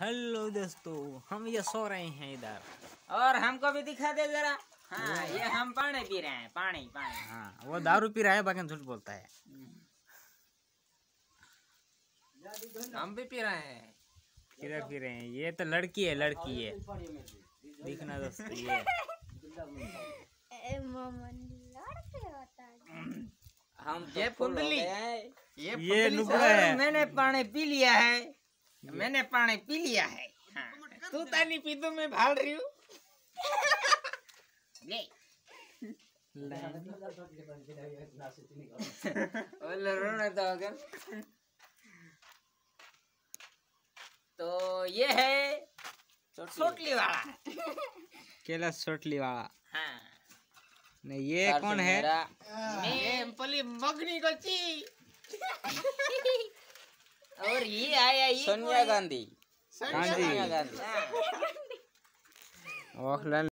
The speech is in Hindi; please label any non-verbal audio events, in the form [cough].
हेलो दोस्तों हम ये सो रहे हैं इधर। और हमको भी दिखा दे जरा। हाँ ये हम पानी पी रहे हैं पानी पानी। हाँ वो दारू पी रहा है बाकी झूठ बोलता है। हम भी पी रहे हैं। पी रहे पी रहे हैं? ये तो लड़की है लड़की है। दिखना दोस्तों ये। हम ये फुंदली ये ये सर, है। मैंने पानी पी लिया है। मैंने पानी पी लिया है। हाँ, तू तानी पी तो मैं भाल रही हूँ। [laughs] दो तो ये है छोटली वाला। केला सोटली वाला। हाँ। नहीं ये कौन है? मैं मगनी को ची। और ये आया ये सोनिया गांधी गांधी गांधी ऑकलैंड